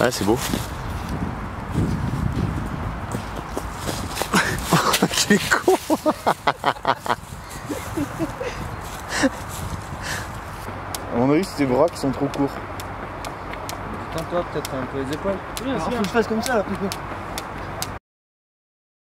Ouais, c'est beau. Quel con À mon avis, c'est tes bras qui sont trop courts. Putain, toi, peut-être un peu les épaules. Alors, faut que je fasse comme ça là, plutôt.